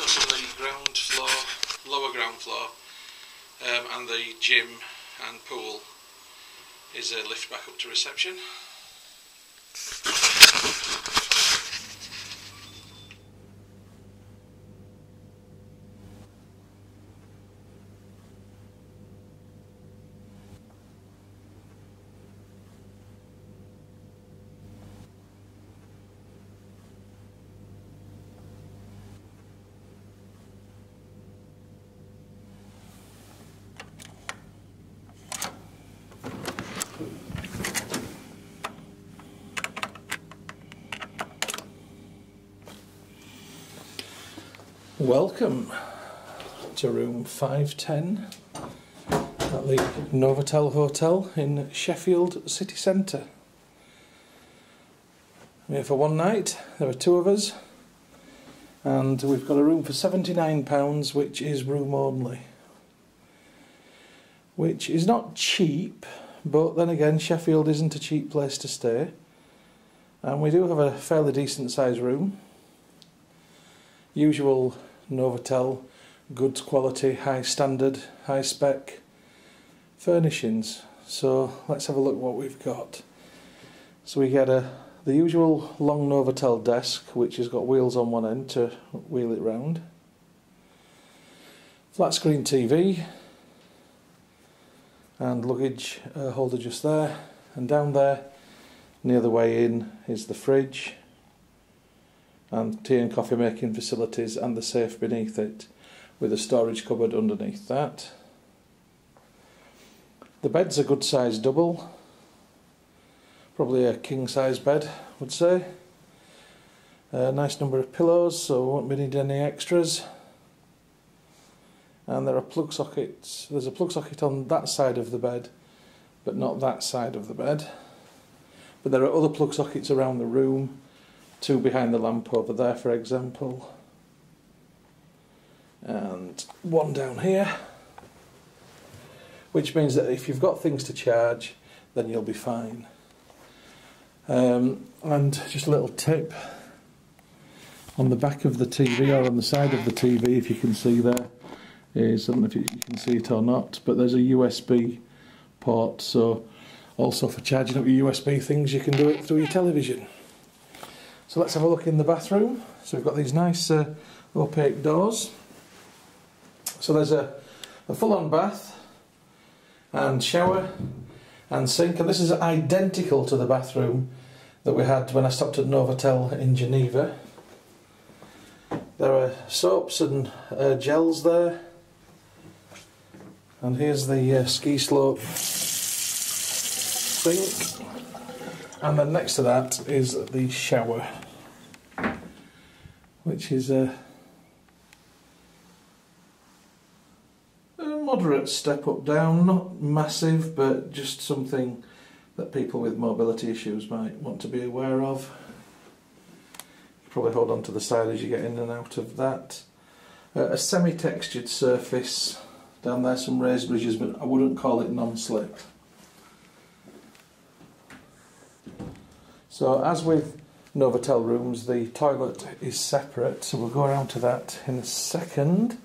on the ground floor, lower ground floor, um, and the gym and pool is a lift back up to reception. Welcome to room 510 at the Novotel Hotel in Sheffield city centre. We're here for one night, there are two of us, and we've got a room for £79, which is room only. Which is not cheap, but then again, Sheffield isn't a cheap place to stay. And we do have a fairly decent sized room. Usual Novotel, goods quality, high standard, high spec furnishings. So let's have a look what we've got. So we get a the usual long Novotel desk, which has got wheels on one end to wheel it round. Flat screen TV and luggage uh, holder just there. And down there, near the way in, is the fridge and tea and coffee making facilities and the safe beneath it with a storage cupboard underneath that. The bed's a good size double, probably a king size bed would say. A nice number of pillows so won't needing any extras. And there are plug sockets, there's a plug socket on that side of the bed but not that side of the bed. But there are other plug sockets around the room two behind the lamp over there for example. And one down here which means that if you've got things to charge then you'll be fine. Um, and just a little tip. On the back of the TV or on the side of the TV if you can see there is I don't know if you can see it or not but there's a USB port. So also for charging up your USB things you can do it through your television so let's have a look in the bathroom. So we've got these nice uh, opaque doors. So there's a, a full-on bath and shower and sink and this is identical to the bathroom that we had when I stopped at Novotel in Geneva. There are soaps and uh, gels there and here's the uh, ski slope sink and then next to that is the shower which is a, a moderate step up down, not massive, but just something that people with mobility issues might want to be aware of. You probably hold on to the side as you get in and out of that. Uh, a semi-textured surface down there, some raised bridges, but I wouldn't call it non-slip. So as with Novotel rooms, the toilet is separate, so we'll go around to that in a second.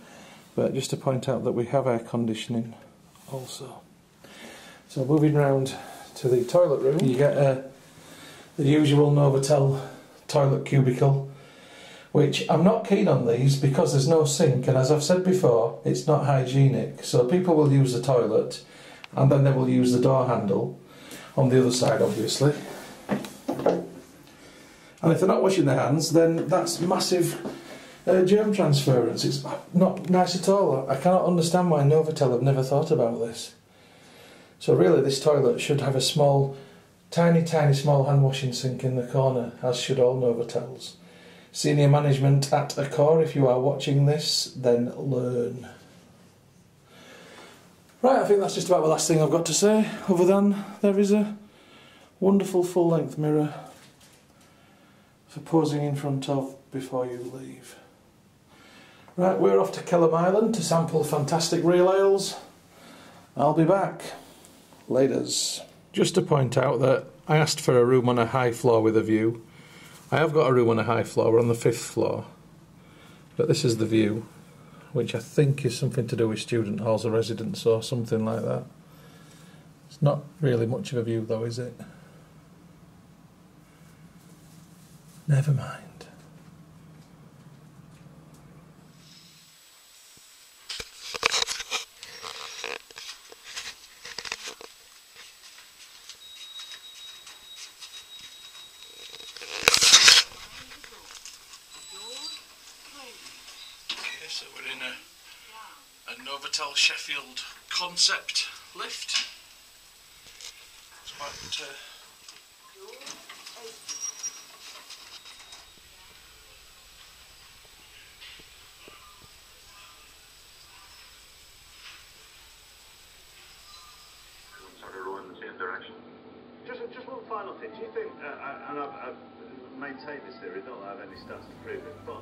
But just to point out that we have air conditioning also. So moving round to the toilet room, you get uh, the usual Novotel toilet cubicle, which I'm not keen on these because there's no sink, and as I've said before, it's not hygienic. So people will use the toilet, and then they will use the door handle on the other side, obviously. And if they're not washing their hands, then that's massive uh, germ transference. It's not nice at all. I cannot understand why Novotel have never thought about this. So really, this toilet should have a small, tiny, tiny, small hand washing sink in the corner, as should all Novotels. Senior management at Accor, if you are watching this, then learn. Right, I think that's just about the last thing I've got to say, other than there is a wonderful full-length mirror for posing in front of before you leave. Right, we're off to Kelham Island to sample fantastic real ales. I'll be back. Laters. Just to point out that I asked for a room on a high floor with a view. I have got a room on a high floor, we're on the fifth floor. But this is the view, which I think is something to do with student halls or residence or something like that. It's not really much of a view, though, is it? Never mind. Okay, so we're in a, a Novotel Sheffield concept lift. It's uh, sort of row in the same direction. Just, just one final thing. Do you think, uh, I- and I've, I've maintained this theory, not that I have any stats to prove it, but